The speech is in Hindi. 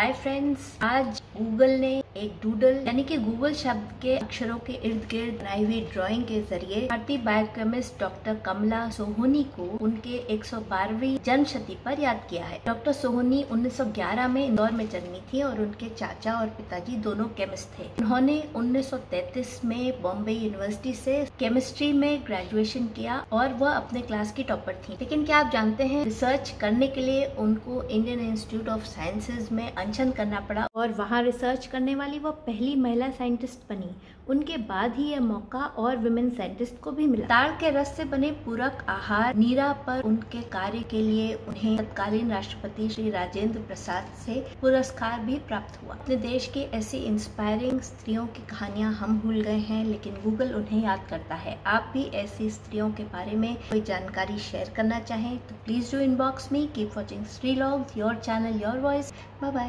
हाय फ्रेंड्स आज गूगल ने एक डूडल यानी कि गूगल शब्द के अक्षरों के इर्द गिर्द बनाई हुई ड्राइंग के ज़रिए भारतीय बायोकेमिस्ट डॉक्टर कमला सोहोनी को उनके 112वीं जन्म शती पर याद किया है। डॉक्टर सोहोनी 1911 में इंदौर में जन्मी थी और उनके चाचा और पिताजी दोनों केमिस्ट थे। उन्होंने 1933 में बॉम्बे यूनिवर्सिटी से केमिस्ट्री में ग्रेजुएशन किया और वह अपने क्लास की टॉपर थी। लेकिन क्या आप जानते हैं रिसर्च करने के लिए उनको इंडियन इंस्टीट्यूट ऑफ़ साइंसेज में अनशन करना पड़ा और वहाँ रिसर्च करने वाली वो पहली महिला साइंटिस्ट बनी। उनके बाद ही यह मौका और विमेन साइंटिस्ट को भी मिला। ताड़ के रस से बने पूरक आहार, नीरा पर उनके कार्य के लिए उन्हें तत्कालीन राष्ट्रपति श्री राजेंद्र प्रसाद से पुरस्कार भी प्राप्त हुआ। अपने देश की ऐसी इंस्पायरिंग स्त्रियों की कहानियाँ हम भूल गए हैं, लेकिन गूगल उन्हें याद करता है। आप भी ऐसी स्त्रियों के बारे में कोई जानकारी शेयर करना चाहें तो please do inbox me keep watching स्त्री log your channel your voice bye bye